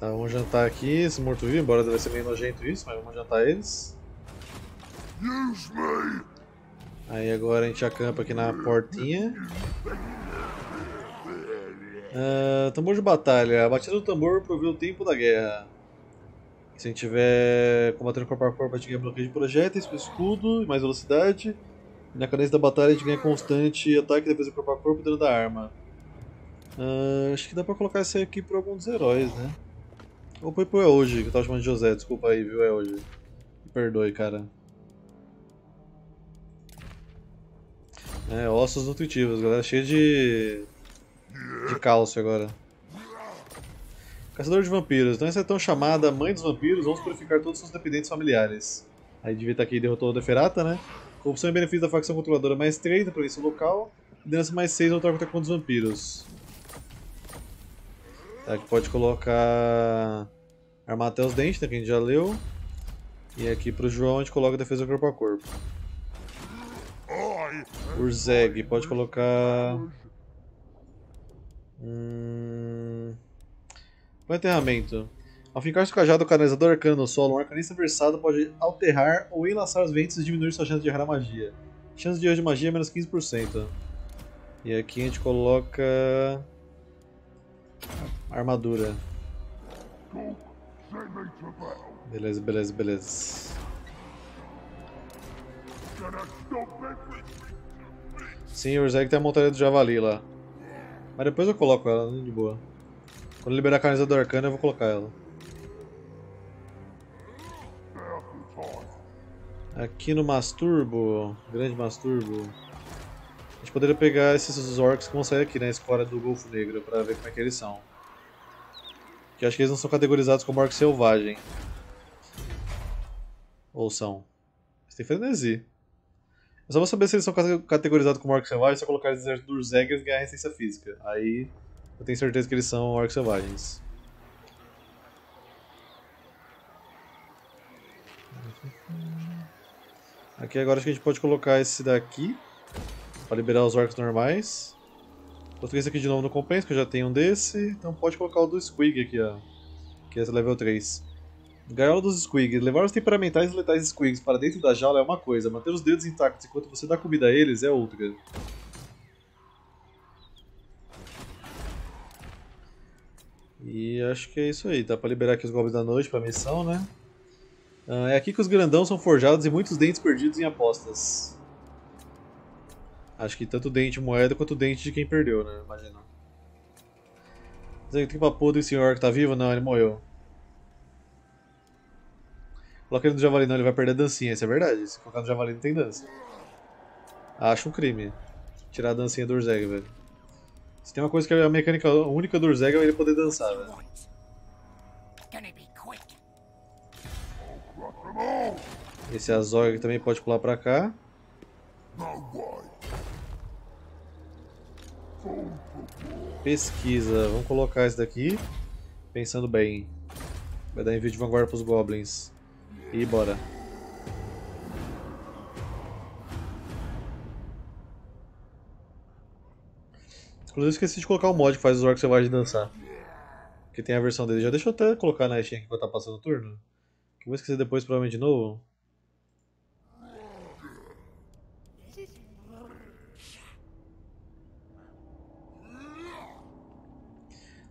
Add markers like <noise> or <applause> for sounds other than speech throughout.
Tá, vamos jantar aqui esse morto-vivo, embora deve ser meio nojento isso, mas vamos jantar eles. Aí agora a gente acampa aqui na portinha. Uh, tambor de batalha. A batida do tambor provê o tempo da guerra. Se a gente tiver combatendo corpo a corpo, a gente ganha bloqueio de projéteis, escudo, mais velocidade. E na cadência da batalha a gente ganha constante ataque, defesa corpo a corpo e dano da arma. Uh, acho que dá pra colocar esse aqui pra alguns heróis, né? Ou foi pro hoje que eu tava chamando de José, desculpa aí, viu, é hoje. Me perdoe, cara. É, ossos nutritivos, galera, cheio de. de cálcio agora. Caçador de vampiros. Então essa é tão chamada Mãe dos Vampiros, vamos purificar todos os seus dependentes familiares. Aí devia estar aqui e derrotou o Deferata, né? Corrupção e benefício da facção controladora mais 3 na província local. Liderança mais 6 no troca contra os vampiros. Aqui pode colocar armar até os dentes, né, que a gente já leu. E aqui pro João a gente coloca defesa corpo a corpo. Urzeg, pode colocar... Hum... O enterramento. Ao fincar-se o cajado do canalizador arcano no solo, um arcanista versado pode alterar ou enlaçar os ventos e diminuir sua chance de errar magia. Chance de erro de magia é menos 15%. E aqui a gente coloca Armadura. Beleza, beleza, beleza. Sim, o Urzeg tem a montanha do javali lá. Mas depois eu coloco ela, de boa. Quando liberar a camisa do arcano eu vou colocar ela. Aqui no Masturbo, grande Masturbo, a gente poderia pegar esses orcs que vão sair aqui na né, escola do Golfo Negro pra ver como é que eles são. Que acho que eles não são categorizados como orc selvagem. Ou são? Eles têm frenesi. Eu só vou saber se eles são categorizados como orc selvagem se eu colocar eles exército dos e ganhar resistência física. Aí eu tenho certeza que eles são orcs selvagens. Aqui agora acho que a gente pode colocar esse daqui. Pra liberar os orcs normais. Esse aqui de novo no compensa, que eu já tenho um desse. Então pode colocar o do Squig aqui, ó. Que é level 3. Gaiola dos Squigs. Levar os temperamentais e letais Squigs para dentro da jaula é uma coisa, manter os dedos intactos enquanto você dá comida a eles é outra. E acho que é isso aí, dá pra liberar aqui os Goblins da Noite pra missão, né? Ah, é aqui que os grandão são forjados e muitos dentes perdidos em apostas. Acho que tanto dente moeda quanto dente de quem perdeu, né? Imagina. Tem pra podre esse senhor que tá vivo? Não, ele morreu. Coloca ele no javali não, ele vai perder a dancinha, isso é verdade. Se colocar no javali não tem dança. Acho um crime. Tirar a dancinha do Urzeg, velho. Se tem uma coisa que é a mecânica única do Urzeg é ele poder dançar, velho. Esse Azog também pode pular pra cá. Pesquisa, vamos colocar esse daqui. Pensando bem. Vai dar envio de vanguarda para os goblins. E bora. Inclusive esqueci de colocar o mod que faz os orcs selvagens dançar. Que tem a versão dele. Já deixa eu até colocar na Steam aqui enquanto tá passando o turno. Que eu vou esquecer depois provavelmente de novo.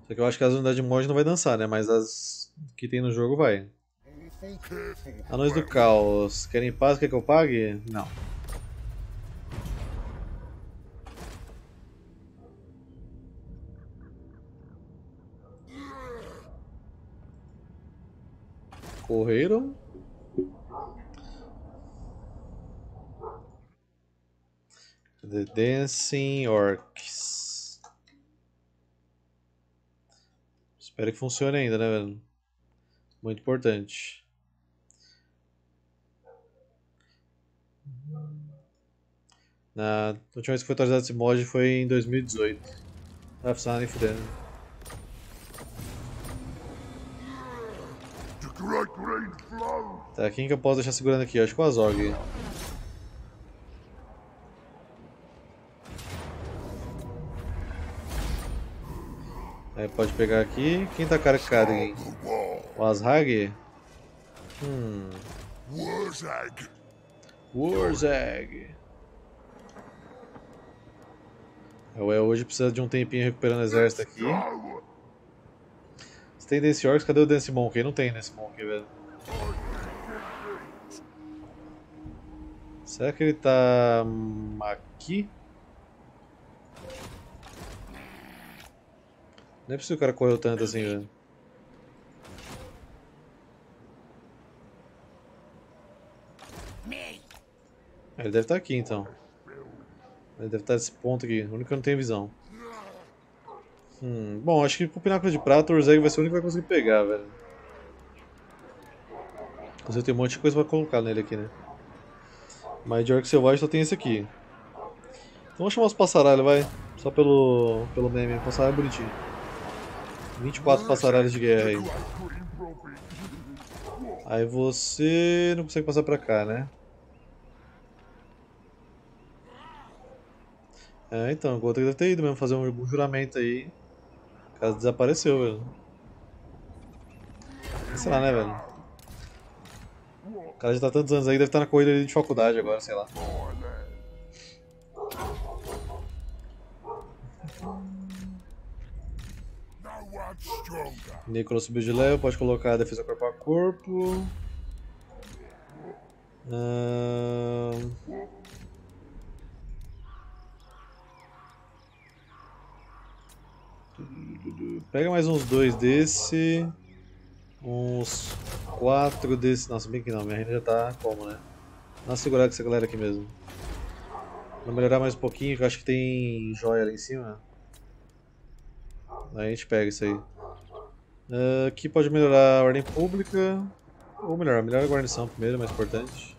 Só que eu acho que as unidades de mod não vai dançar, né? Mas as que tem no jogo vai. Anões do caos. Querem paz? Quer que eu pague? Não. Correram. The Dancing Orcs. Espero que funcione ainda, né, velho? Muito importante. Na última vez que foi atualizado esse mod foi em 2018. Não vai funcionar nem fudendo. Tá, quem que eu posso deixar segurando aqui? acho que o Azog. Aí pode pegar aqui. Quem tá carregado aqui? O Azhag? Hum. Warzag. O El hoje precisa de um tempinho recuperando o exército aqui. Você tem Dance Orcs? Cadê o Dance Monkey? Não tem Dance Monkey, velho. Será que ele tá aqui? Não é possível que o cara correu tanto assim, velho. Ele deve estar aqui então. Ele deve estar nesse ponto aqui, o único que eu não tenho visão. Hum, bom, acho que pro Pináculo de Prata o Urzeg vai ser o único que vai conseguir pegar, velho. Inclusive tem um monte de coisa pra colocar nele aqui, né? Mas de Orc Selvagem só tem esse aqui. Então vamos chamar os passaralhos, vai. Só pelo, pelo meme, passaralho é bonitinho. 24 passaralhos de guerra aí. Aí você não consegue passar pra cá, né? É, então, o Gotek deve ter ido mesmo fazer um juramento aí. O cara desapareceu, velho. Sei lá, né, velho? O cara já tá tantos anos aí, deve estar na corrida de faculdade agora, sei lá. Nicolas subiu de level, pode colocar a defesa corpo a corpo. Uh... Pega mais uns dois desse. Uns quatro desse. Nossa, bem que não, minha renda já tá como, né? Dá uma segurada com essa galera aqui mesmo. Vou melhorar mais um pouquinho, que eu acho que tem joia ali em cima. Aí a gente pega isso aí. Uh, aqui pode melhorar a ordem pública. Ou melhor, melhor a guarnição primeiro, mais importante.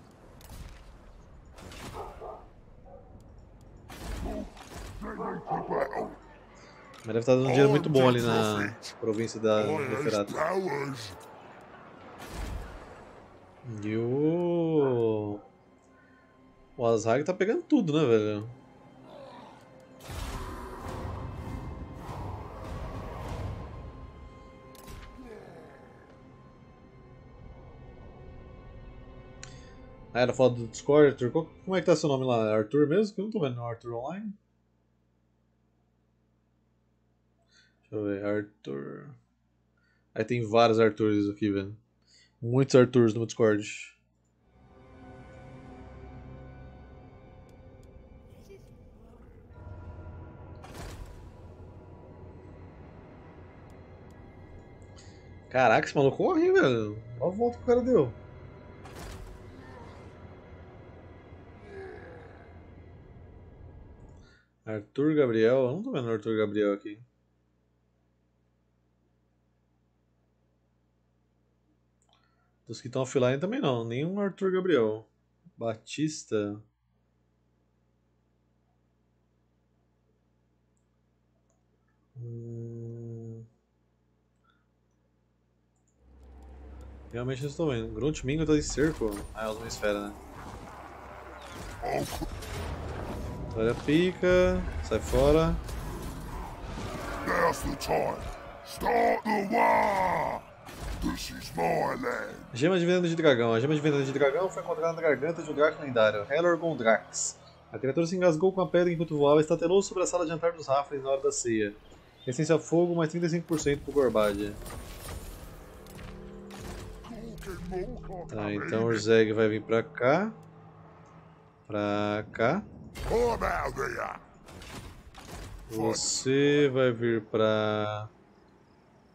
Mas deve estar dando um dinheiro muito bom ali na província da Neferata. E o... O Azhag tá pegando tudo, né, velho? Ah, era foto do Discord, Arthur. Como é que tá seu nome lá? Arthur mesmo? Que eu não tô vendo no Arthur Online. Deixa eu ver, Arthur. Aí tem vários Arthurs aqui, velho. Muitos Arthurs no Discord. Caraca, esse maluco corre, velho. Olha a volta que o cara deu. Arthur Gabriel. Eu não tô vendo Arthur Gabriel aqui. Dos que estão offline também não, nenhum Arthur Gabriel. Batista. Hum... Realmente não estou vendo. Grunt Mingo tá em cerco. Ah, é uma esfera, né? Olha pica, sai fora. Gema de veneno de dragão. A gema de veneno de dragão foi encontrada na garganta de um Draco lendário, Helor Gondrax. A criatura se engasgou com a pedra enquanto voava e estatelou sobre a sala de jantar dos Raflins na hora da ceia. Essência fogo, mais 35% por Gorbad. Tá, então o Zeg vai vir pra cá. Pra cá. Você vai vir pra...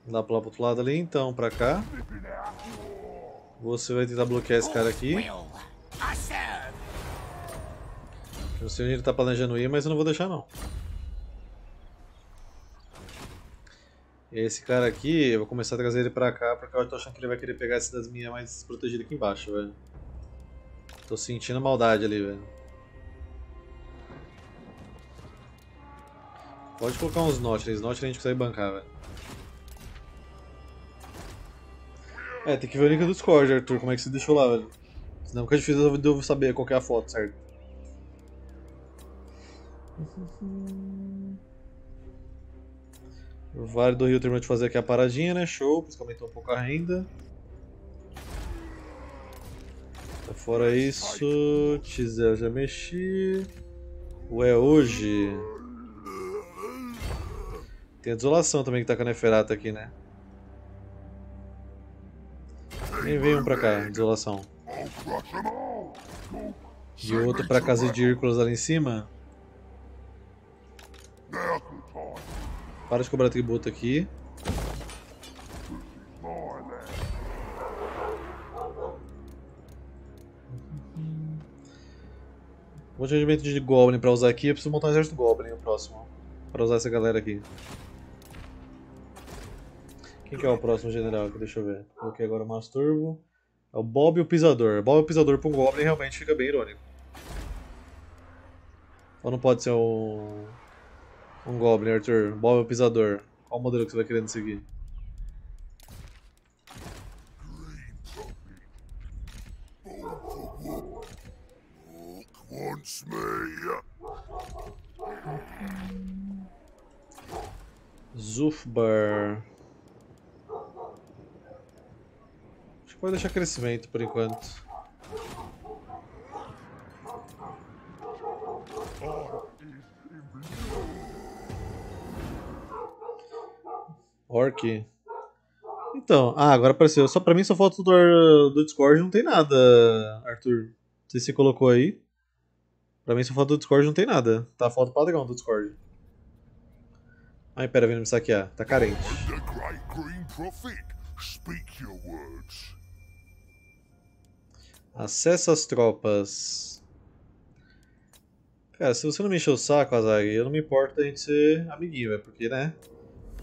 Lá pro outro lado ali, então, pra cá. Você vai tentar bloquear esse cara aqui. Eu sei onde ele tá planejando ir, mas eu não vou deixar não. Esse cara aqui, eu vou começar a trazer ele pra cá, porque eu tô achando que ele vai querer pegar esse das minhas mais protegidas aqui embaixo, velho. Tô sentindo maldade ali, velho. Pode colocar uns Nautilus, Nautilus a gente consegue bancar, velho. É, tem que ver o link do Discord, Arthur, como é que você deixou lá, velho. Senão fica difícil eu saber qual é a foto, certo? O Vale do Rio terminou de fazer aqui a paradinha, né? Show, por isso que aumentou um pouco a renda. Fora isso, Tizel já mexi. O é hoje. Tem a desolação também que tá com a Neferata aqui, né? Nem veio um pra cá, desolação. E outro pra casa de Hércules ali em cima. Para de cobrar tributo aqui. Vou de regimento de Goblin pra usar aqui. Eu preciso montar um exército Goblin no próximo. Pra usar essa galera aqui. Quem que é o próximo general aqui? Deixa eu ver. Coloquei agora o Masturbo. É o Bob o Pisador. Bob o Pisador pra um Goblin realmente fica bem irônico. Ou não pode ser um... Um Goblin, Arthur? Bob o Pisador. Qual modelo que você vai querendo seguir? Zufbar. Pode deixar crescimento por enquanto. Orc. Então, ah, agora apareceu. Só pra mim só falta do, do Discord, não tem nada, Arthur. Sei se você colocou aí. Pra mim, só falta do Discord não tem nada. Tá falta padrão do Discord. Ai, pera, vindo me saquear. Tá carente. Acessa as tropas. Cara, se você não me encher o saco, Azag, eu não me importo da gente ser amiguinho, velho. Porque, né?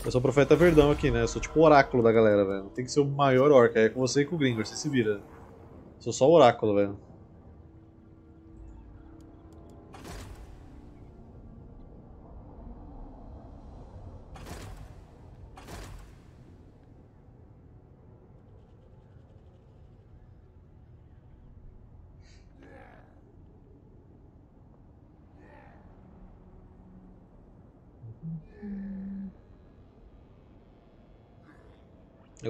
Eu sou o Profeta Verdão aqui, né? Eu sou tipo o oráculo da galera, velho. Tem que ser o maior orc. Aí é com você e com o Gringor, você se vira. Sou só o oráculo, velho.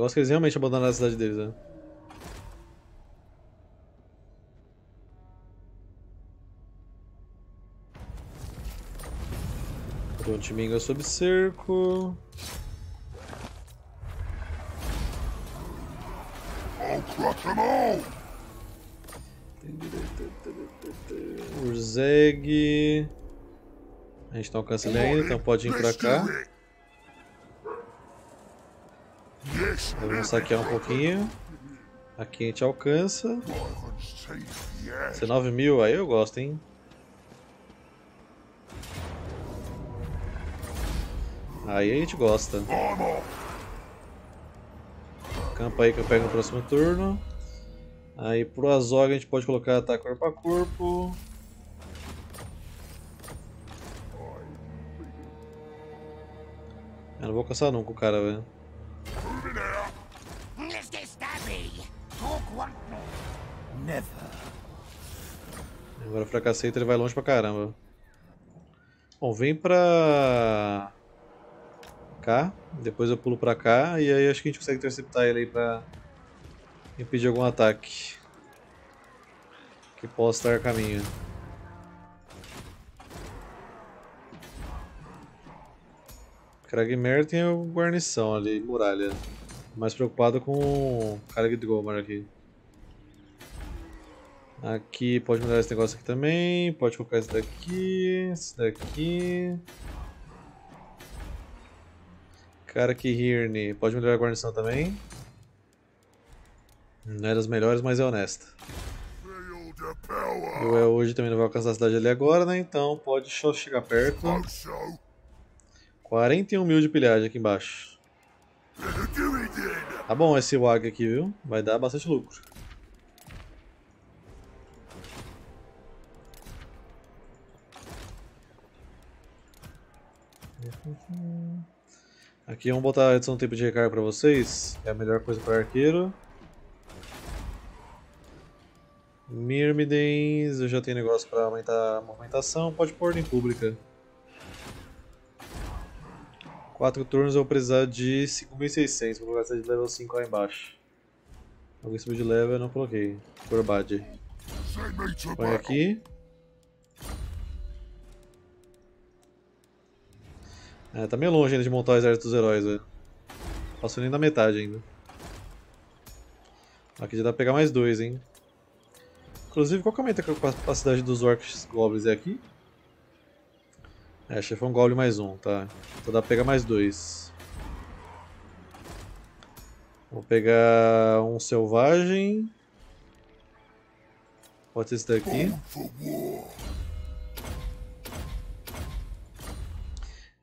Eu gosto que eles realmente abandonaram a cidade deles, né? Timinga sob cerco. Urzeg. A gente não alcança ele ainda, então pode vir pra cá. Vamos saquear um pouquinho. Aqui a gente alcança. 19 mil, aí eu gosto, hein? Aí a gente gosta. Campa aí que eu pego no próximo turno. Aí pro Azog a gente pode colocar ataque corpo a corpo. Eu não vou caçar nunca o cara, velho. Agora fracassei, ele vai longe pra caramba. Bom, vem pra cá, depois eu pulo pra cá e aí acho que a gente consegue interceptar ele aí pra impedir algum ataque que possa estar a caminho. Kragmer tem guarnição ali, muralha. Mais preocupado com Karag Dromar aqui. Aqui pode mudar esse negócio aqui também. Pode colocar esse daqui, esse daqui. Cara que Hirne, pode melhorar a guarnição também. Não é das melhores, mas é honesta. O hoje também não vai alcançar a cidade ali agora, né? Então pode só chegar perto. 41 mil de pilhagem aqui embaixo. Tá bom esse WAG aqui, viu? Vai dar bastante lucro. Aqui vamos botar a edição do tempo de recarga para vocês. É a melhor coisa para arqueiro. Myrmidens, eu já tenho negócio para aumentar a movimentação. Pode pôr em pública. 4 turnos eu vou precisar de 5.600, vou colocar essa de level 5 lá embaixo. Alguém subiu de level, eu não coloquei. Corbad. Põe aqui. É, tá meio longe ainda de montar o exército dos heróis, velho. Passou nem da metade ainda. Aqui já dá pra pegar mais dois, hein. Inclusive, qual que aumenta a capacidade dos orcs goblins? É aqui? É, chefão goblin mais um, tá. Então dá pra pegar mais dois. Vou pegar um selvagem. Pode ser esse daqui.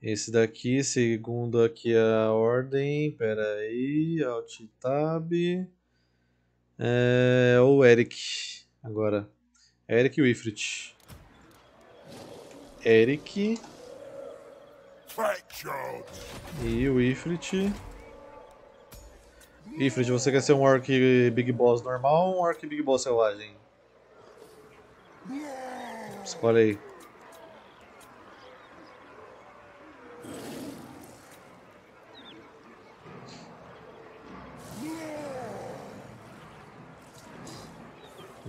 Esse daqui, segundo aqui a ordem, pera aí, Alt Tab. É o Eric, agora. Eric Wifrit. Eric. E o Ifrit. Ifrit, você quer ser um Orc Big Boss normal ou um Orc Big Boss selvagem? Escolhe aí.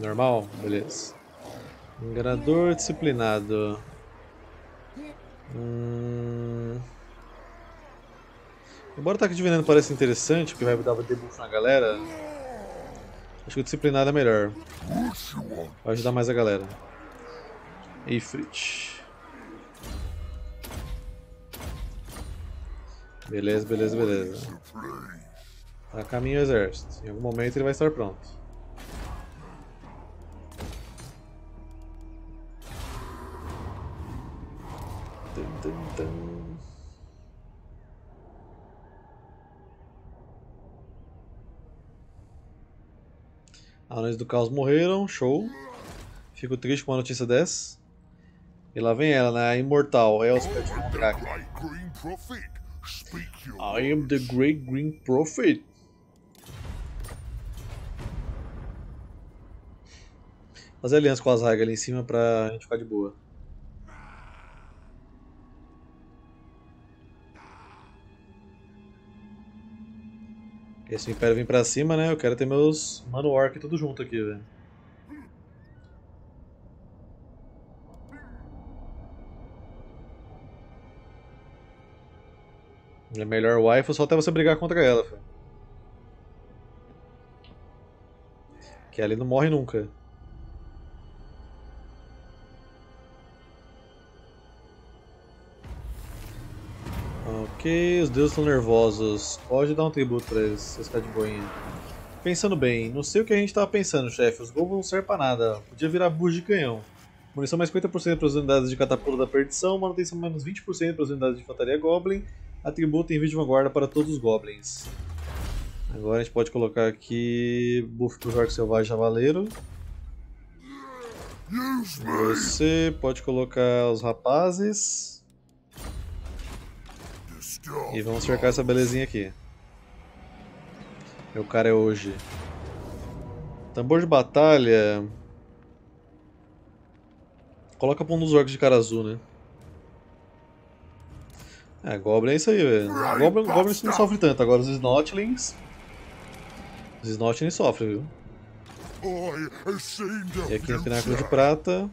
Normal? Beleza. Enganador disciplinado. Hum... Embora o ataque de veneno pareça interessante, porque vai dar debuff na galera, acho que o disciplinado é melhor. Vai ajudar mais a galera. Ifrit. Beleza, beleza, beleza. Tá a caminho ao exército. Em algum momento ele vai estar pronto. Anões do Caos morreram, show. Fico triste com uma notícia dessa. E lá vem ela, né? A imortal, Elspeth von Draken. I am the Great Green Prophet. Fazer aliança com as Raigas ali em cima pra gente ficar de boa. Esse Império vem pra cima, né? Eu quero ter meus Mano Orc tudo junto aqui, velho. É melhor wife só até você brigar contra ela. Que ali não morre nunca. Ok, os deuses estão nervosos. Pode dar um tributo pra eles, se ficar de boinha. Pensando bem, não sei o que a gente tava pensando, chefe. Os golpes não servem pra nada. Podia virar burro de canhão. Munição mais 50% para as unidades de catapulta da perdição, manutenção menos 20% para as unidades de infantaria goblin, atributo em vídeo de vanguarda para todos os goblins. Agora a gente pode colocar aqui buff para o Jorge Selvagem Javaleiro. Você pode colocar os rapazes. E vamos cercar essa belezinha aqui. Meu cara é hoje. Tambor de batalha. Coloca pra um dos orcs de cara azul, né? É, Goblin é isso aí, velho. Goblin, Goblin não sofre tanto, agora os Snotlings. Os Snotlings sofrem, viu? E aqui no Pináculo de Prata.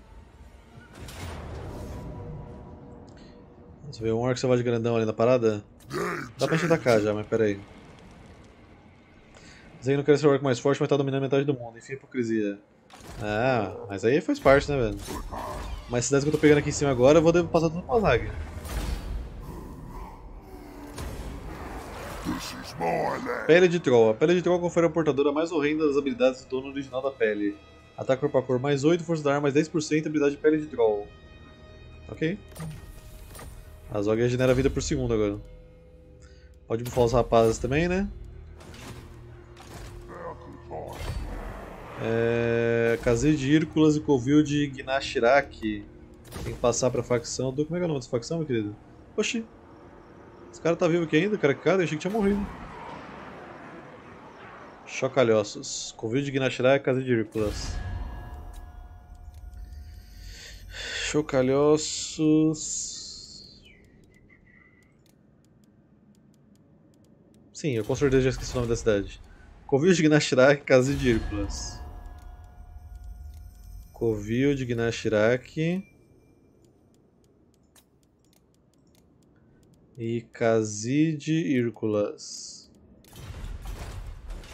Você vê um Orc Selvagem grandão ali na parada? Dá pra gente atacar já, mas pera aí. Zay não quer ser o Orc mais forte, mas tá dominando metade do mundo. Enfim, hipocrisia. Ah, mas aí faz parte, né, velho? Mas cidades que eu tô pegando aqui em cima agora, eu vou passar tudo pra Zag. Pele de Troll. A pele de Troll confere a portadora mais horrenda das habilidades do dono original da pele. Ataque corpo a cor mais 8, força da arma mais 10%, habilidade de pele de Troll. Ok. A Zog regenera vida por segundo agora. Pode bufar os rapazes também, né? É... Kazi de Hírculas e Covil de Gnashiraki. Tem que passar pra facção do... Como é que é o nome dessa facção, meu querido? Oxi. Esse cara tá vivo aqui ainda, cara? Cara, eu achei que tinha morrido. Chocalhoços. Covil de Gnashiraki e Kazi de Hírculas. Chocalhoços... Sim, eu com certeza já esqueci o nome da cidade. Covil de Gnashirak, Casa de Hércules. Covil de Gnashirak. E Kazid Hércules.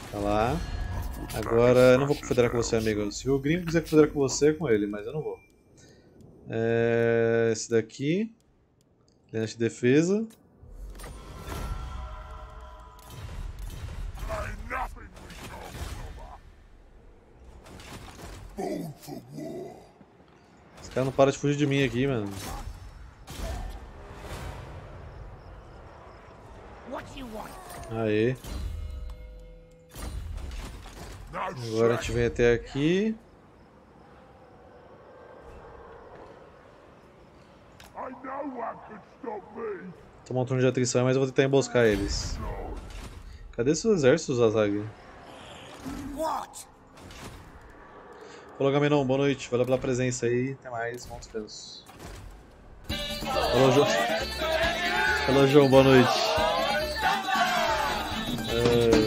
Tá lá. Agora, eu não vou confederar com você, amigo. Se o gringo quiser confederar com você, é com ele, mas eu não vou. É... Esse daqui. Linha de defesa. Esse cara não para de fugir de mim aqui, mano. Aê. Agora a gente vem até aqui. Tomar um turno de atrição, mas eu vou tentar emboscar eles. Cadê seus exércitos, Azag? Falou, Gamenon, boa noite. Valeu pela presença aí. Até mais, bom descanso. Falou, João. Falou, João, boa noite. Uh...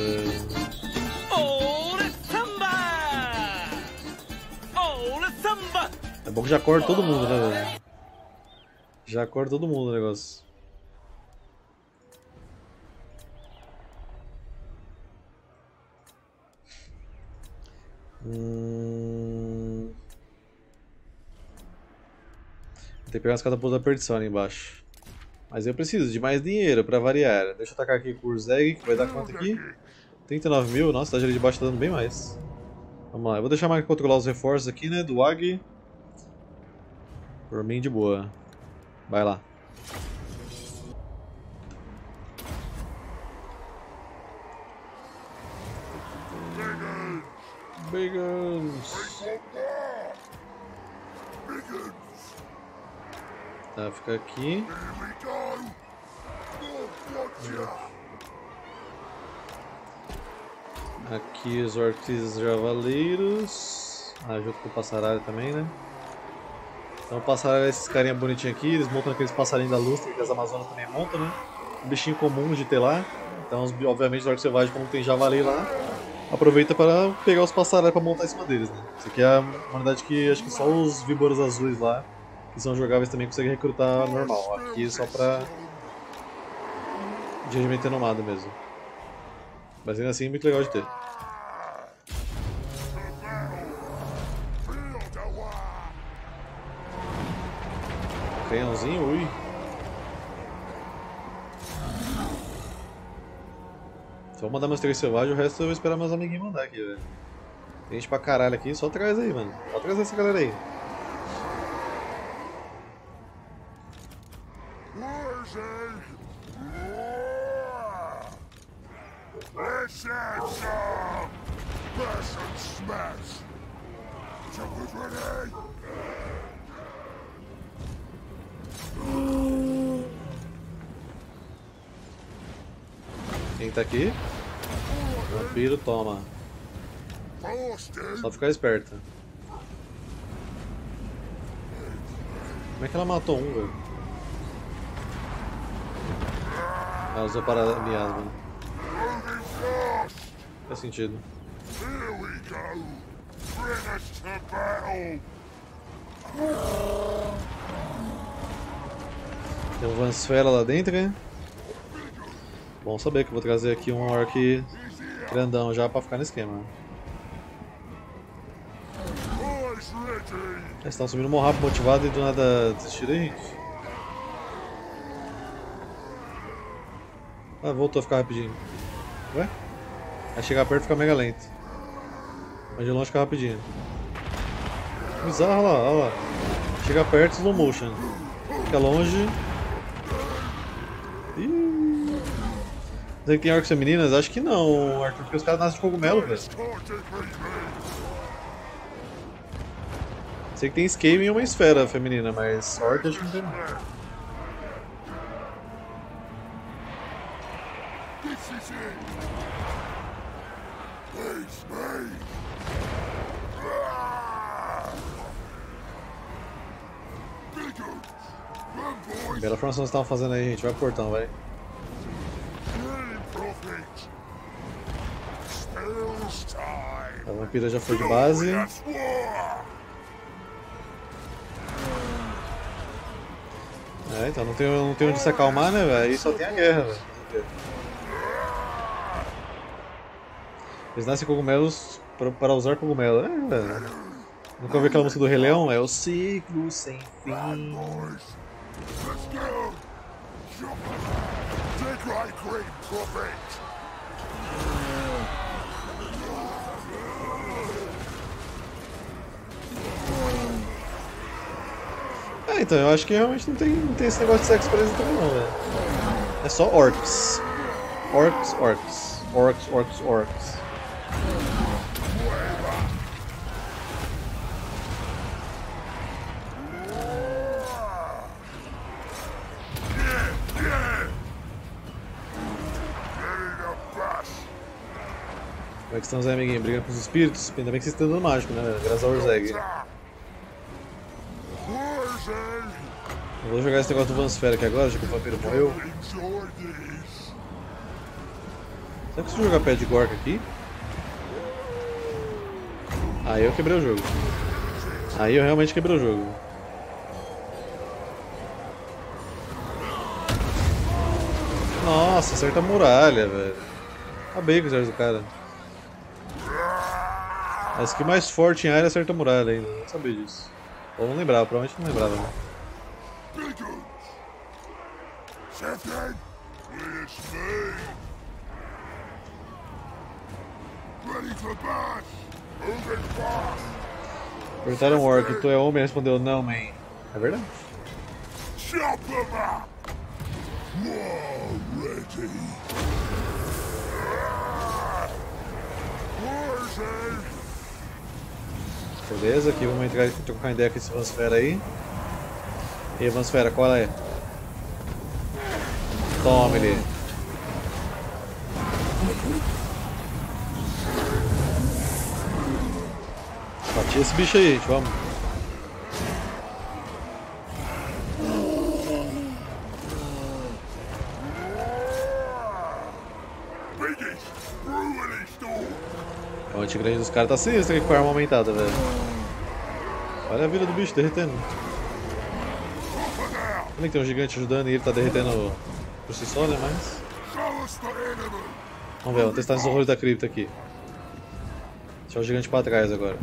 É bom que já acorda todo mundo, né, velho? Já acorda todo mundo o negócio. Hum... que pegar as catapultas da perdição ali embaixo. Mas eu preciso de mais dinheiro pra variar. Deixa eu atacar aqui com o Urzeg, que vai dar conta aqui. 39 mil, nossa, a cidade ali de baixo tá dando bem mais. Vamos lá, eu vou deixar mais controlar os reforços aqui, né, do Ag. Por mim, de boa. Vai lá. Bigans. Tá, fica aqui. Aqui os orques javaleiros. Ah, junto com o passaralho também, né? Então passaralho esses carinha bonitinhos aqui, eles montam aqueles passarinhos da lustra que as Amazonas também montam, né? Um bichinho comum de ter lá. Então, obviamente, os orques selvagens, como tem javali lá, aproveita para pegar os passarinhos para montar em cima deles, né? Isso aqui é uma unidade que acho que só os víboros azuis lá, que são jogáveis também, conseguem recrutar normal. Aqui só pra... de regimento renomado mesmo. Mas ainda assim, muito legal de ter. Canhãozinho, ui. Só vou mandar meus três selvagens, o resto eu vou esperar meus amiguinhos mandar aqui, velho. Tem gente pra caralho aqui, só traz aí, mano. Só traz essa galera aí. Quem tá aqui? Vampiro, toma. Só ficar esperto. Como é que ela matou um, velho? Ela usou para miasma. Faz sentido. Tem um Vansfera lá dentro, né? Bom saber que eu vou trazer aqui um orc grandão já pra ficar no esquema. Eles estão subindo mó rápido, motivado e do nada desistiram aí. Ah, voltou a ficar rapidinho. Ué? Aí chegar perto fica mega lento. Mas de longe fica rapidinho. Bizarro, olha lá, olha lá. Chega perto, slow motion. Fica longe. Você tem orcs femininas? Acho que não, Arthur, porque os caras nascem de cogumelo, velho. Sei que tem Scame e uma esfera feminina, mas orc acho que não tem não. Bela formação que vocês estavam fazendo aí, gente. Vai pro portão, vai. A vampira já foi de base. É, então não tem, não tem onde se acalmar, né, velho? Aí só tem a guerra, velho. Eles nascem cogumelos para usar cogumelo. É, velho. Nunca ouviu aquela música do Rei Leão? É o ciclo sem fim. É, então, eu acho que realmente não tem, não tem esse negócio de sexo preso também não, velho. É só orcs. Orcs, orcs. Orcs, orcs, orcs. Como é que estamos aí, amiguinho? Brigando com os espíritos? Ainda bem que vocês estão dando mágico, né? Graças ao Orzeg. Eu vou jogar esse negócio do Vansfera aqui agora, já que o vampiro morreu. Será que se eu jogar pé de Gork aqui? Aí eu quebrei o jogo. Aí eu realmente quebrei o jogo. Nossa, acerta a muralha, velho. Acabei com os olhos do cara. Mas que mais forte em área acerta a muralha ainda, não sabia disso. Ou não lembrava, provavelmente não lembrava. Né? Perguntaram o Orc, tu é homem? Respondeu, não, man. É verdade? Chop them up! More ready! Beleza, aqui vamos entrar e trocar ideia com esse Vansfera aí. E aí, Vansfera, qual é? Tome ele. Bati esse bicho aí, gente, vamos. O antigrande dos caras tá sinistro aqui com a arma aumentada, velho. Olha a vida do bicho derretendo. Também tem um gigante ajudando e ele tá derretendo por si só, né? Mas. Vamos ver, vamos testar os horrores da cripta aqui. Deixar o gigante pra trás agora.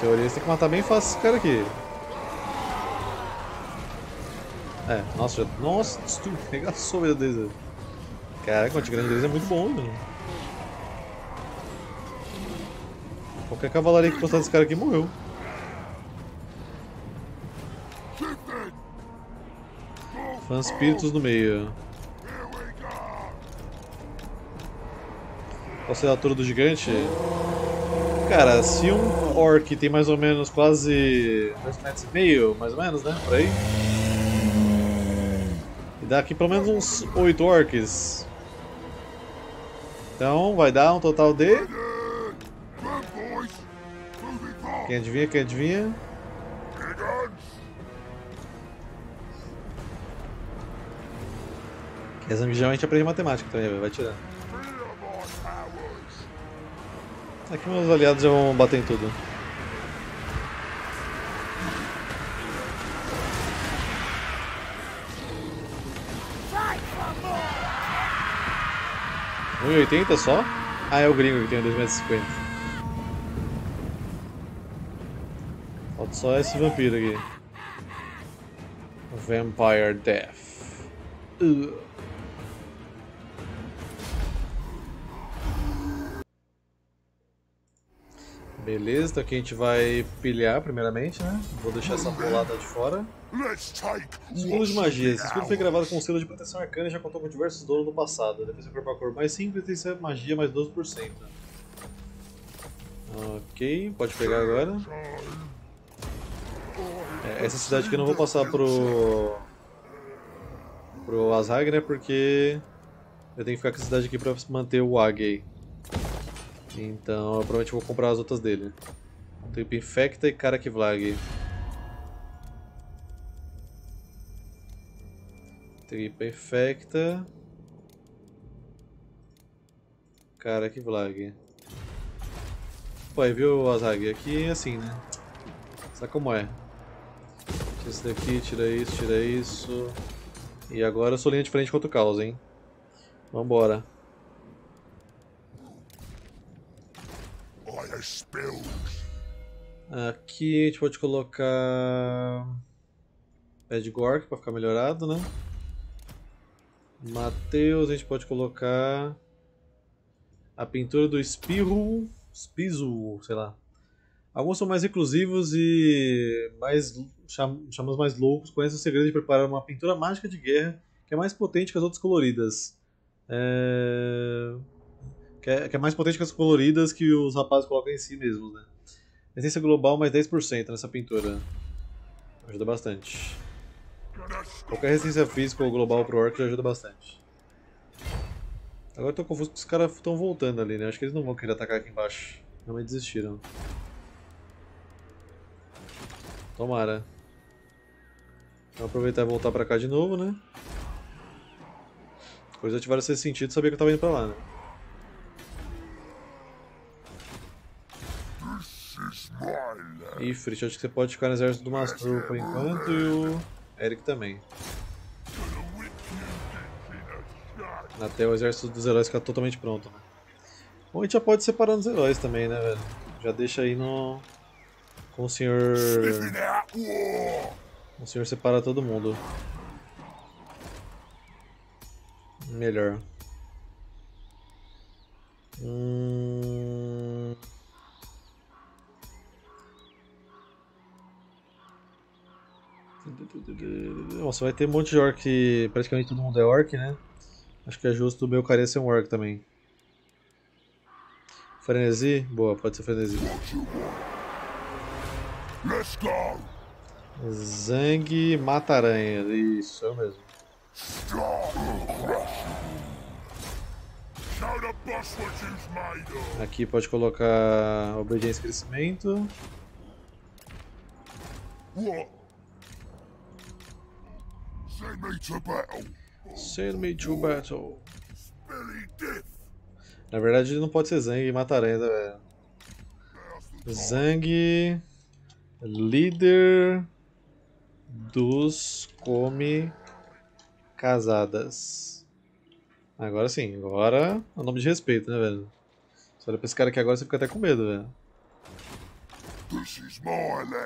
Teoria você tem que matar bem fácil esse cara aqui. É, nossa, já, nossa, <laughs> tu regaçou meu Deus. Caraca, o antigrande deles é muito bom, mano. Qualquer cavalaria que postar desse cara aqui morreu. Fãs espíritos no meio. Qual será a altura do gigante? Cara, se um orc tem mais ou menos quase 2 metros e meio, mais ou menos, né? Por aí. E dá aqui pelo menos uns 8 orcs. Então vai dar um total de. Quem adivinha? Quem adivinha? Essa geralmente aprende matemática também, vai tirando. Aqui meus aliados já vão bater em tudo. Um e oitenta só? Ah, é o gringo que tem 2,50m. Falta só esse vampiro aqui. Vampire Death. Uh. Beleza, então aqui a gente vai pilhar primeiramente, né? Vou deixar essa bolada de fora. Escudo de magia. Esse escudo foi gravado com um selo de proteção arcana e já contou com diversos donos no passado. Defesa corpo a corpo mais simples e tem magia mais 12%. Ok, pode pegar agora. É, essa cidade aqui eu não vou passar pro... pro Azhag, né? Porque Eu tenho que ficar com a cidade aqui pra manter o Agei. Então eu provavelmente vou comprar as outras dele. Tipo Infecta e Karakvlag. Tripa Infecta. Karakvlag. Pô, aí viu, Azag? Aqui é assim, né? Sabe como é? Esse daqui, tira isso, tira isso. E agora eu sou linha de frente contra o caos, hein? Vambora. Aqui a gente pode colocar de Gork para ficar melhorado, né? Mateus, a gente pode colocar a pintura do Espirro, Spizu, sei lá. Alguns são mais reclusivos e mais chamamos mais loucos, conhecem o segredo de preparar uma pintura mágica de guerra que é mais potente que as outras coloridas. É... Que, é, que é mais potente que as coloridas que os rapazes colocam em si mesmos, né? Resistência global mais 10% nessa pintura. Ajuda bastante. Qualquer resistência física ou global pro orc já ajuda bastante. Agora eu tô confuso que os caras estão voltando ali, né? Acho que eles não vão querer atacar aqui embaixo. Realmente desistiram. Tomara. Vou aproveitar e voltar pra cá de novo, né? Coisa tiveram esse sentido saber que eu tava indo pra lá, né? Ifrit, acho que você pode ficar no exército do Mastro por enquanto e o Eric também. Até o exército dos heróis ficar totalmente pronto, né? A gente já pode separar os heróis também, né, velho? Já deixa aí no... Com o senhor... O senhor separa todo mundo. Melhor. Hum... Nossa, vai ter um monte de orc, praticamente todo mundo é orc, né? Acho que é justo o meu carinha ser um orc também. Frenesi? Boa, pode ser frenesi. Let's go! Zang mata-aranha, isso, é o mesmo. Aqui pode colocar obediência e crescimento. Send me to battle. Send me to battle. Na verdade não pode ser Zang e Matarenda, velho. Zang, líder dos come casadas. Agora sim, agora é um nome de respeito, né, velho? Você olha pra esse cara aqui agora você fica até com medo, velho.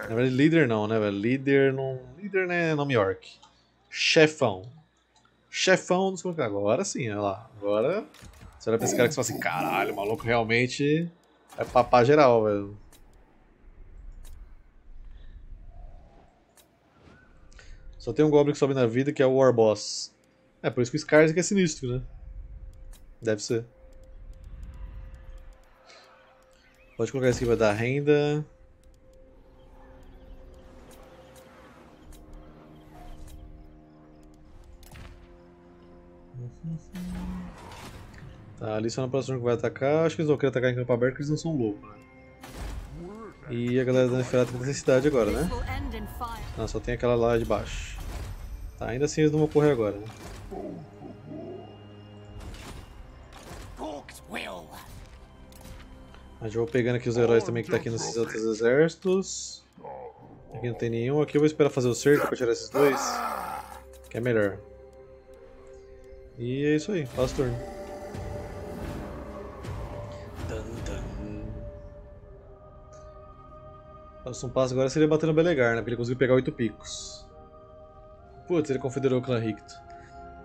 Na verdade, líder não, né, velho? Líder não. Líder não é nome York chefão. Chefão dos colocar. Agora sim, olha lá. Agora. Você olha pra esse cara que você fala assim: caralho, o maluco realmente é papá geral, velho. Só tem um Goblin que sobe na vida que é o War Boss. É, por isso que o Skarsgård é sinistro, né? Deve ser. Pode colocar esse aqui, vai dar renda. Tá, ali só na próxima que vai atacar. Acho que eles vão querer atacar em campo aberto porque eles não são loucos, né? E a galera da Neferata tem cidade agora, né? Ah, só tem aquela lá de baixo. Tá, ainda assim eles não vão correr agora, né? Mas eu vou pegando aqui os heróis também que tá aqui nesses outros exércitos. Aqui não tem nenhum. Aqui eu vou esperar fazer o cerco pra tirar esses dois. Que é melhor. E é isso aí, faz turno. Próximo passo agora seria bater no Belegar, né? Porque ele conseguiu pegar oito picos. Putz, ele confederou o clã Ricto.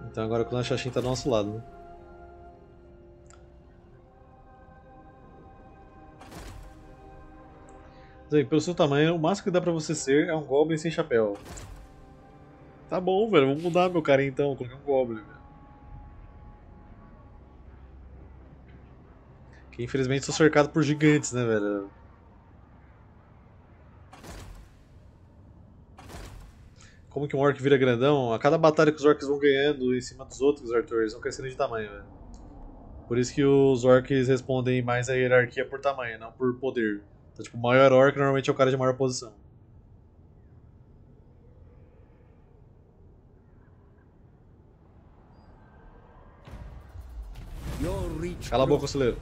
Então agora o clã Xaxim tá do nosso lado, né? Pelo seu tamanho, o máximo que dá pra você ser é um Goblin sem chapéu. Tá bom, velho. Vamos mudar meu cara então. Colocar um Goblin, velho. Que infelizmente sou cercado por gigantes, né, velho? Como que um orc vira grandão? A cada batalha que os orcs vão ganhando em cima dos outros, Arthur, eles vão crescendo de tamanho, velho. Por isso que os orcs respondem mais à hierarquia por tamanho, não por poder. Então, tipo, o maior orc normalmente é o cara de maior posição. Cala a boca, conselheiro.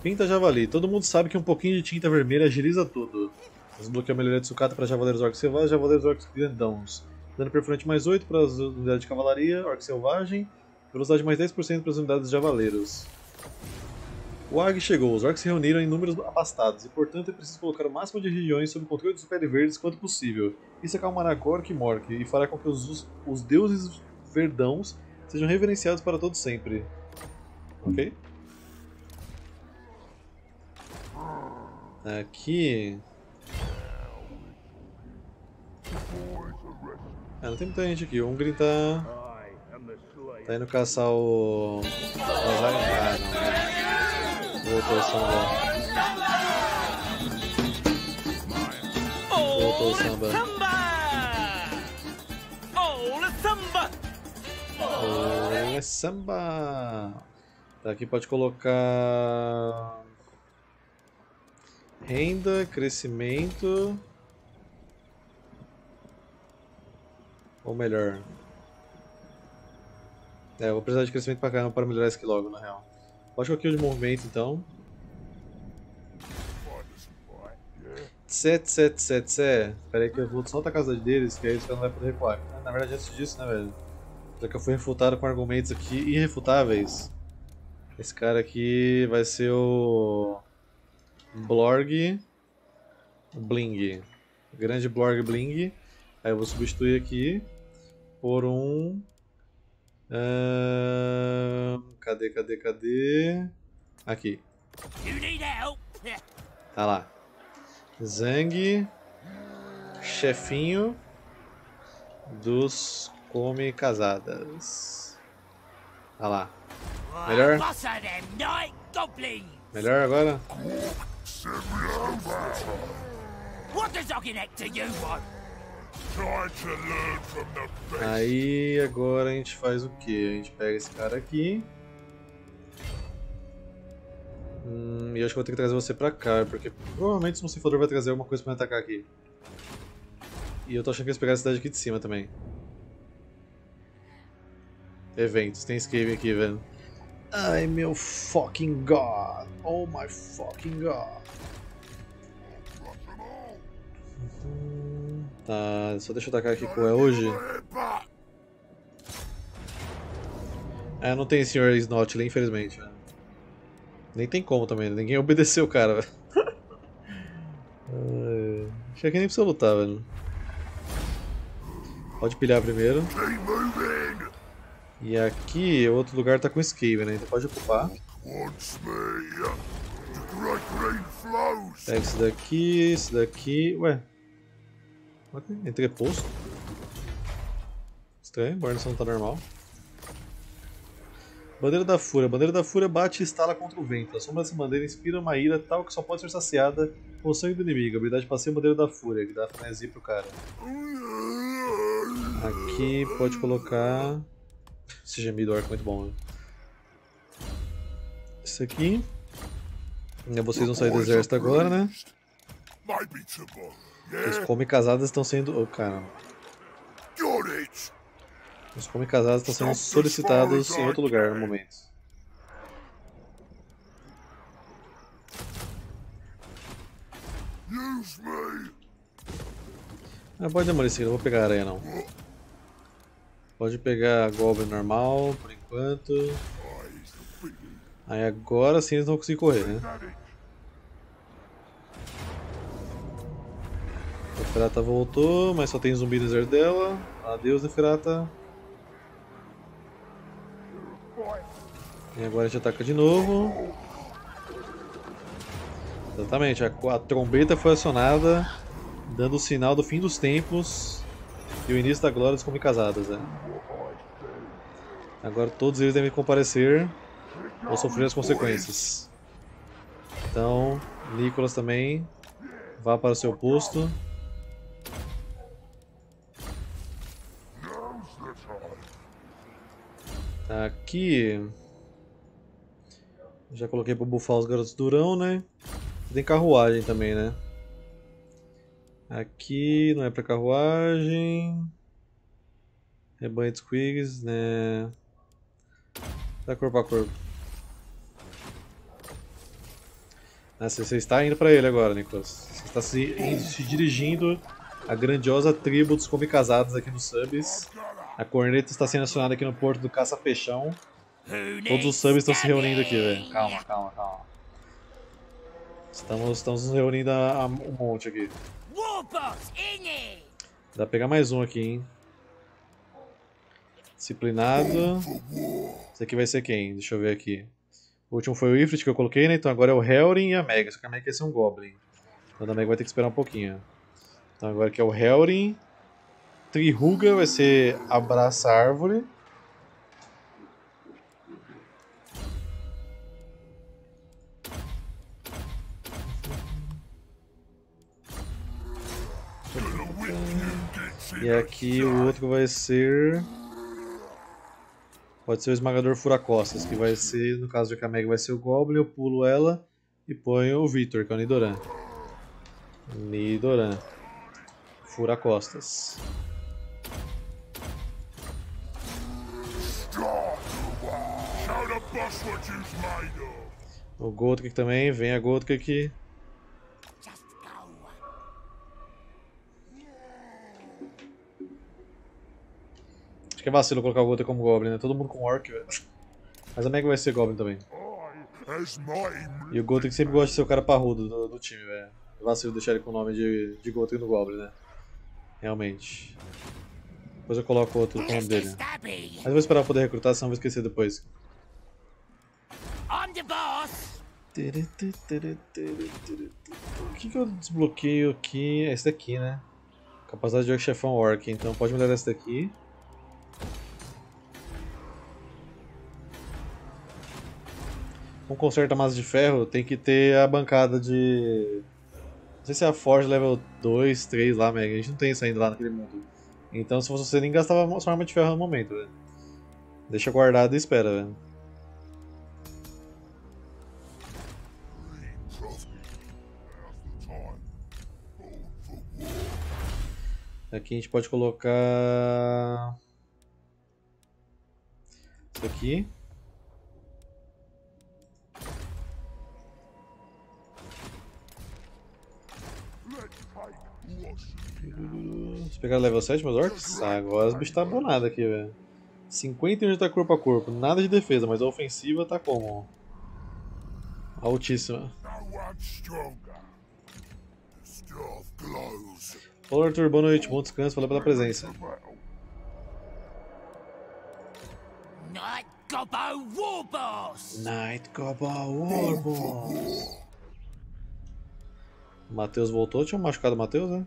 Pinta javali. Todo mundo sabe que um pouquinho de tinta vermelha agiliza tudo. Desbloqueia a melhoria de sucata para Javaleiros Orcs Selvagens Javaleiros Orcs Grandãos. Dano perfurante mais 8 para as unidades de cavalaria, Orc Selvagem. Velocidade mais 10% para as unidades de Javaleiros. O AG chegou, os orcs se reuniram em números abastados, e portanto é preciso colocar o máximo de regiões sob o controle dos pele verdes quanto possível. Isso acalmará Gork e Mork, e fará com que os, os deuses verdãos sejam reverenciados para todo sempre. Ok? Aqui... Ah, não tem muita gente aqui. O Ungrin tá... Tá indo caçar o... Ah, não. Voltou o samba. Voltou o samba. Olha samba! Tá, aqui pode colocar renda, crescimento ou melhor. É, eu vou precisar de crescimento pra caramba para melhorar isso aqui logo, na real. Pode colocar o de movimento então. 777, Pera aí que eu vou só a casa deles, que aí os caras não vão poder recuar. Na verdade, antes disso, né, velho? Já que eu fui refutado com argumentos aqui irrefutáveis. Esse cara aqui vai ser o... Blorg Bling. Grande Blorg Bling. Aí eu vou substituir aqui por um... Uh... Cadê, cadê, cadê? Aqui. Tá lá. Zang, chefinho dos come casadas. Tá lá. Melhor? Melhor agora? Aí agora a gente faz o que? A gente pega esse cara aqui. Hum, e eu acho que vou ter que trazer você pra cá, porque provavelmente o Mocifador vai trazer alguma coisa pra me atacar aqui. E eu tô achando que eles pegaram a cidade aqui de cima também. Eventos, tem Skaven aqui, velho. Ai meu fucking god! Oh my fucking god! Tá, só deixa eu atacar aqui com o hoje. É, não tem Sr. Snot, infelizmente. Nem tem como também, ninguém obedeceu o cara. <laughs> Acho que nem precisa lutar, velho. Pode pilhar primeiro. E aqui, outro lugar tá com escape, né? Então pode ocupar. Pega esse daqui, esse daqui. Ué. Entreposto. Estranho, a guarnição não tá normal. Bandeira da Fúria. Bandeira da Fúria bate e estala contra o vento. A sombra dessa bandeira inspira uma ira tal que só pode ser saciada com o sangue do inimigo. Habilidade passeio Bandeira da Fúria, que dá frenesi pro cara. Aqui pode colocar... Esse gemido do arco muito bom, né? Esse aqui. Vocês vão sair do exército agora, né? Os come casadas estão sendo... Oh, caramba. Os come casados estão sendo solicitados em outro lugar no momento. Ah, pode demorar isso aqui, não vou pegar a aranha não. Pode pegar a Goblin normal, por enquanto. Aí agora sim eles vão conseguir correr, né? Neferata voltou, mas só tem zumbi exército dela. Adeus, Neferata. E agora a gente ataca de novo. Exatamente, a, a trombeta foi acionada, dando o sinal do fim dos tempos e o início da glória dos como casadas. Né? Agora todos eles devem comparecer ou sofrer as consequências. Então, Nicolas também Vá para o seu posto. Aqui. Já coloquei para bufar os garotos durão, né? Tem carruagem também, né? Aqui não é para carruagem. Rebanho de squigs, né? Dá corpo a corpo. Ah, você está indo para ele agora, Nicolas. Você está se, se dirigindo à grandiosa tribo dos come-casados aqui no Subs. A corneta está sendo acionada aqui no porto do Caça-Peixão. Todos os subs estão se reunindo aqui, velho. Calma, calma, calma. Estamos, estamos nos reunindo a, a um monte aqui. Dá pra pegar mais um aqui, hein. Disciplinado. Esse aqui vai ser quem? Deixa eu ver aqui. O último foi o Ifrit que eu coloquei, né? Então agora é o Helrin e a Mega. Só que a Mega vai ser um Goblin. Então a Mega vai ter que esperar um pouquinho. Então agora aqui é o Helrin. Trihuga vai ser Abraça Árvore. E aqui o outro vai ser... Pode ser o esmagador furacostas, que vai ser, no caso de Kameg, vai ser o Goblin, eu pulo ela e ponho o Victor, que é o Nidoran. Nidoran. Furacostas. O Goldrick também, vem a Goldrick aqui. que é vacilo colocar o Gota como Goblin, né? Todo mundo com Orc, velho. Mas a Mega vai ser Goblin também. E o Gotek sempre gosta de ser o cara parrudo do, do time, velho. É vacilo deixar ele com o nome de, de Gotek no Goblin, né? Realmente. Depois eu coloco outro com o nome dele. Mas eu vou esperar poder recrutar, senão eu vou esquecer depois. O que, que eu desbloqueio aqui? É esse daqui, né? Capacidade de chefão Orc, então pode melhorar esse daqui. um conserto a massa de ferro tem que ter a bancada de. Não sei se é a Forge level 2, 3 lá, Mega. A gente não tem isso ainda lá naquele mundo. Então se fosse você nem gastava sua arma de ferro no momento, velho. Deixa guardado e espera, velho. Aqui a gente pode colocar... Isso aqui. Vocês pegaram level 7, meus orcs? Ah, agora os bichos tá abonado aqui, velho. 50 de tá corpo a corpo, nada de defesa, mas a ofensiva tá como? Altíssima. Olá Arthur, boa noite, bom descanso, valeu pela presença. Night Gobbo Warboss! Night Gobbo Warboss! Matheus voltou, tinha machucado o Matheus, né?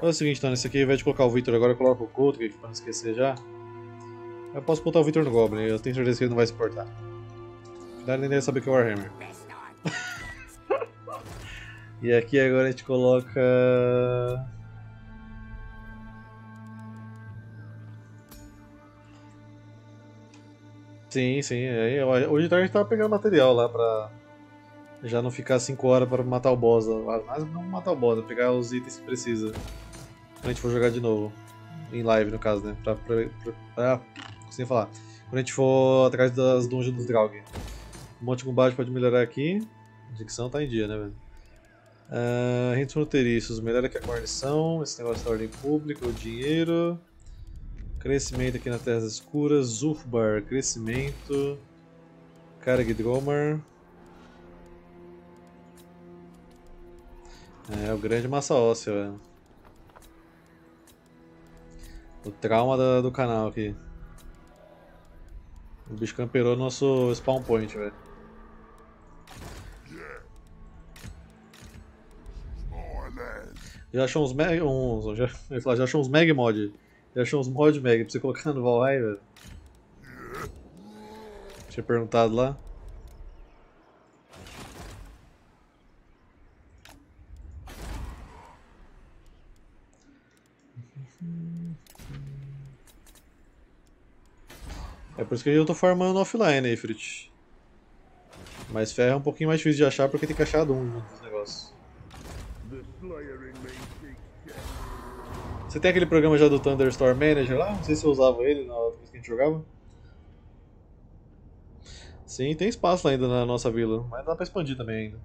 Olha o seguinte, então, nesse aqui, ao invés de colocar o Victor agora, eu coloco o Couto, aqui, pra não esquecer já. Eu posso botar o Victor no Goblin, eu tenho certeza que ele não vai se portar. Dá nem deve saber que é o Warhammer. <laughs> e aqui agora a gente coloca... Sim, sim. É, hoje de tarde a gente tava pegando material lá pra já não ficar 5 horas para matar o boss. Mas não matar o boss, é pegar os itens que precisa. Quando a gente for jogar de novo. Em live, no caso, né? Pra, pra, pra, pra sem falar. Quando a gente for atrás das dungeons dos Draug. Um monte de combate pode melhorar aqui. A dicção tá em dia, né, velho? Uh, Rentos fronteiriços, melhora aqui a guarnição, esse negócio da ordem pública, o dinheiro. Crescimento aqui na Terras Escuras, Zulfbar, crescimento. Karagdromar. É, o grande massa óssea, velho. O trauma da, do canal aqui. O bicho camperou nosso spawn point, velho. Já achou uns meg... Uns, já, já achou uns meg mod. Já achou uns mod meg pra você colocar no Valheim, velho? Tinha perguntado lá. É por isso que eu tô farmando offline aí, Frit. Mas ferro é um pouquinho mais difícil de achar porque tem que achar um dos negócios. Você tem aquele programa já do Thunderstorm Manager lá? Não sei se eu usava ele na outra vez que a gente jogava. Sim, tem espaço ainda na nossa vila, mas dá pra expandir também ainda.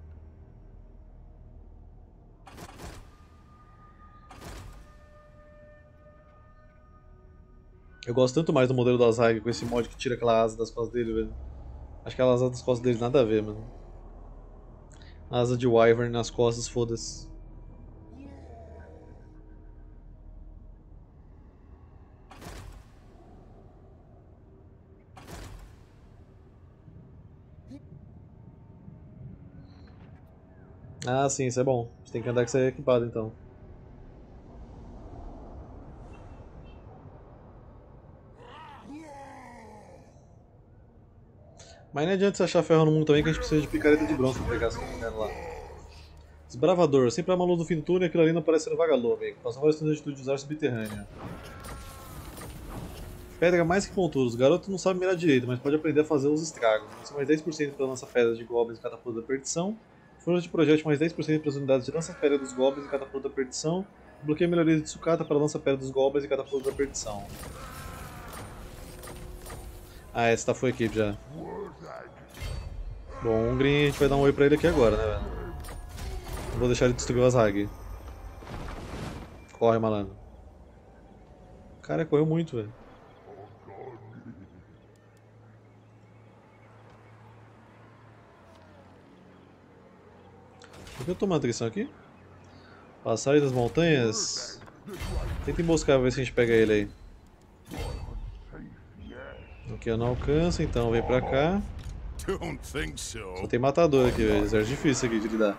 Eu gosto tanto mais do modelo da Zag com esse mod que tira aquela asa das costas dele, velho. Acho que aquela asa das costas dele nada a ver, mano. Asa de Wyvern nas costas, foda-se. Ah, sim, isso é bom. Você tem que andar com isso aí equipado então. Mas não adianta você achar ferro no mundo também que a gente precisa de picareta de bronze pra pegar essa menina lá. Desbravador, sempre a luz do fim do túnel e aquilo ali não parece ser um vagalume. Passam vários turnos de usar subterrânea. Pedra mais que pontudos. O garoto não sabe mirar direito, mas pode aprender a fazer os estragos. Isso mais 10% para lança pedras de goblins e catapulta da perdição. Força de projétil mais 10% para as unidades de lança-pedra dos goblins e catapulta da perdição. Bloqueio melhorias de sucata para lança-pedra dos goblins e catapulta da perdição. Ah, essa tá foi equipe já. Bom, o Green a gente vai dar um oi pra ele aqui agora, né, velho? Vou deixar ele destruir o Azag. Corre, malandro. Cara, correu muito, velho. Por que eu tô tomando atenção aqui? Passagem das montanhas? Tenta emboscar, ver se a gente pega ele aí. Aqui eu não alcanço, então vem pra cá. Só tem matador aqui, velho. É difícil aqui de lidar.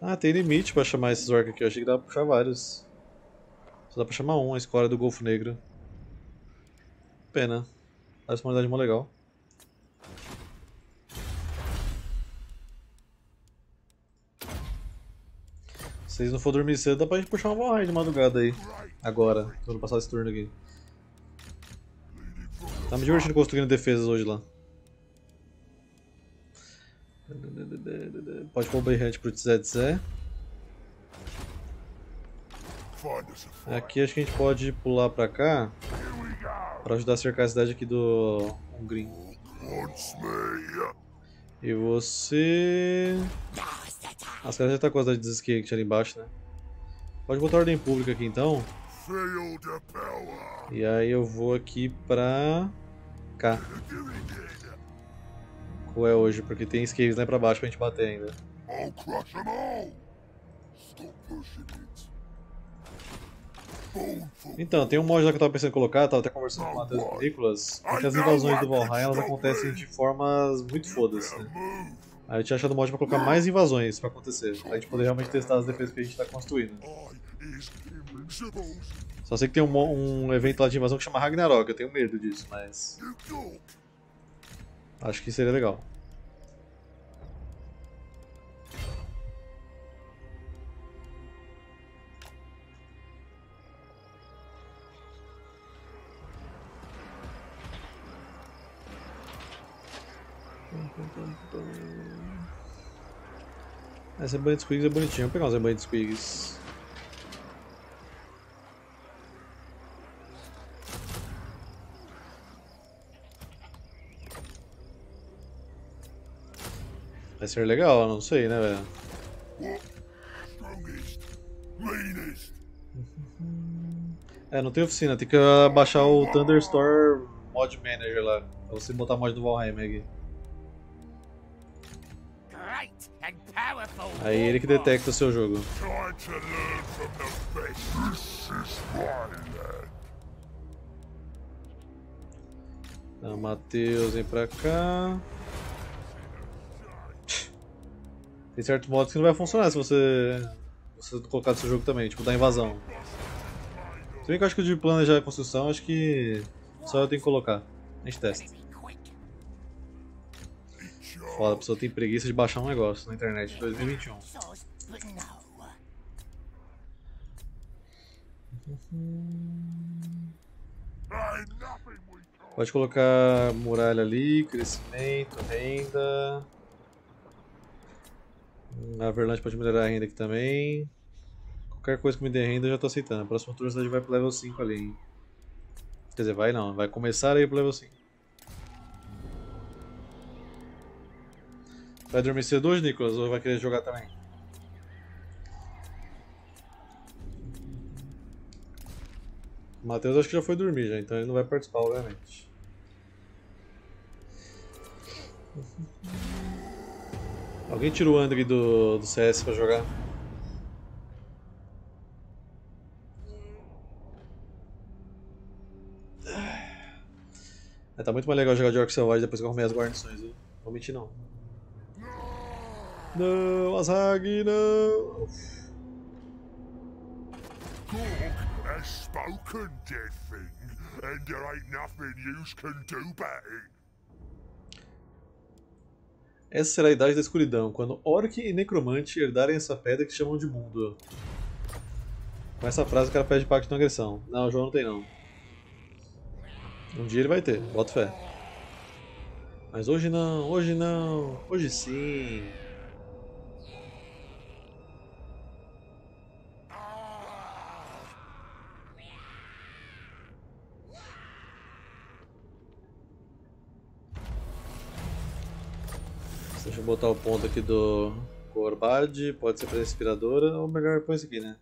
Ah, tem limite pra chamar esses orcs aqui. Eu achei que dá pra puxar vários. Só dá pra chamar um, a escória do Golfo Negro. Pena. Parece uma unidade mó legal. Se vocês não for dormir cedo, dá pra gente puxar uma Valheim de madrugada aí. Agora, quando passar esse turno aqui. Tá me divertindo construindo defesas hoje lá. Pode pôr o Berrante pro Tzé Aqui acho que a gente pode pular pra cá para ajudar a cercar a cidade aqui do Hungrim. E você... As caras já tá com a cidade de tinha ali embaixo, né? Pode botar ordem pública aqui então. E aí eu vou aqui pra cá. Qual é hoje? Porque tem escaves lá pra baixo pra gente bater ainda. Então, tem um mod lá que eu tava pensando em colocar, tava até conversando com o Matheus Nicolas, porque as invasões do Valheim elas acontecem de formas muito fodas, né? Aí eu tinha achado um mod pra colocar mais invasões pra acontecer, pra gente poder realmente testar as defesas que a gente tá construindo. Só sei que tem um, um evento lá de invasão que chama Ragnarok, eu tenho medo disso, mas... Acho que seria legal. Essa banha de squigs é bonitinha. Vou pegar banha de squigs. Vai ser legal, não sei, né, velho? É, não tem oficina, tem que baixar o Thunderstorm Mod Manager lá. Pra você botar mod do Valheim aqui. Aí ele que detecta o seu jogo. Então, Matheus vem pra cá. Tem certos modos que não vai funcionar se você, você colocar no seu jogo também, tipo da invasão. Se bem que eu acho que o de planejar a construção, acho que só eu tenho que colocar. A gente testa. foda, a pessoa tem preguiça de baixar um negócio na internet em 2021. Pode colocar muralha ali, crescimento, renda. A Verlante pode melhorar a renda aqui também. Qualquer coisa que me dê renda eu já tô aceitando. A próxima turno a gente vai pro level 5 ali. Hein? Quer dizer, vai não, vai começar aí pro level 5. Vai dormir cedo hoje, Nicolas, ou vai querer jogar também? O Matheus acho que já foi dormir já, então ele não vai participar, obviamente. Alguém tira o André do, do CS pra jogar? É, tá muito mais legal jogar de Orc Selvagem depois que eu arrumei as guarnições, viu? Vou mentir não. Não, Azag, não! Gorg has spoken, dead thing, and there ain't nothing you can do about it. Essa será a idade da escuridão, quando Orc e Necromante herdarem essa pedra que chamam de mundo. Com essa frase o cara pede pacto de não agressão. Não, o João não tem não. Um dia ele vai ter, bota fé. Mas hoje não, hoje não, hoje sim. Botar o ponto aqui do Corbad, pode ser para inspiradora, ou melhor, põe isso aqui, né?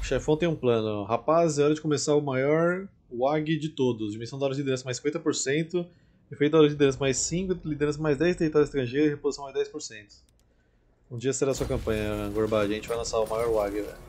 O chefão tem um plano. Rapaz, é hora de começar o maior WAG de todos. Dimensão da hora de liderança mais 50%, efeito da hora de liderança mais 5%, liderança mais 10, território estrangeiro e reposição mais 10%. Um dia será a sua campanha, Gorbad. A gente vai lançar o maior WAG, velho.